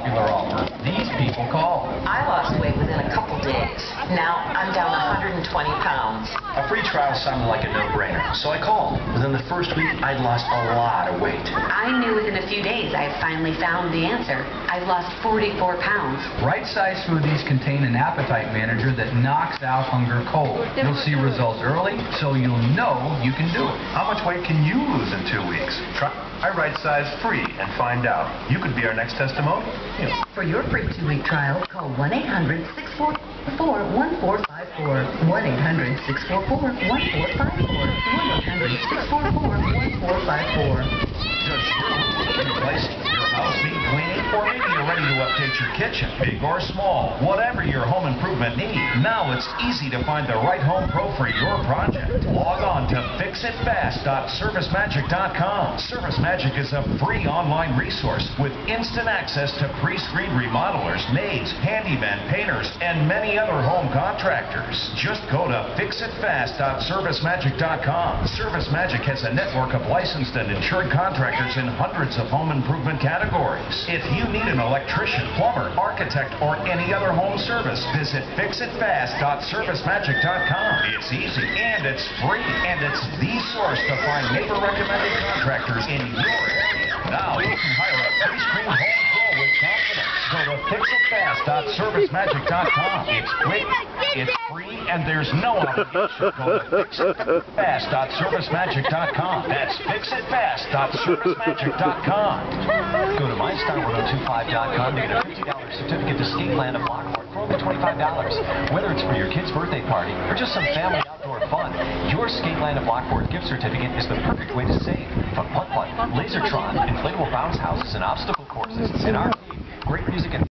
popular offer. These people call. I lost weight within a couple days. Now I'm down 120 pounds. A free trial sounded like a no-brainer, so I called. Within the first week, I'd lost a lot of weight. I knew within a few days I finally found the answer. I've lost 44 pounds. Right size smoothies contain an appetite manager that knocks out hunger cold. You'll see results early, so you'll know you can do it. How much weight can you lose in two weeks? Try I right size free and find out. You could be our next testimonial. For your free two-week trial, call 1-800-644-1454. 1-800-644-1454. 1-800-644-1454. Does your replacing your house need cleaning? Or maybe you're ready to update your kitchen, big or small, whatever your home improvement need. Now it's easy to find the right home pro for your project. Log on to fixitfast.servicemagic.com. ServiceMagic is a free online resource with instant access to pre-screened remodelers, maids, handymen, painters, and many other home contractors. Just go to fixitfast.servicemagic.com. ServiceMagic has a network of licensed and insured contractors in hundreds of home improvement categories. If you need an electrician, plumber, architect, or any other home service, visit fixitfast.servicemagic.com. It's easy and it's free, and it's the source to find neighbor-recommended contractors in your area. Now you can hire a pre-screened home pro with confidence. Go to fixitfast.servicemagic.com. It's quick, it's free, and there's no obligation. Go to fixitfast.servicemagic.com. That's fixitfast.servicemagic.com. Go to mystar1025.com to get a $50 certificate to Skateland of Lockport for only $25. Whether it's for your kid's birthday party or just some family outdoor fun, your Skateland of Lockport gift certificate is the perfect way to save. From putt-putt, lasertron, inflatable bounce houses, and obstacle courses, and arcade, great music and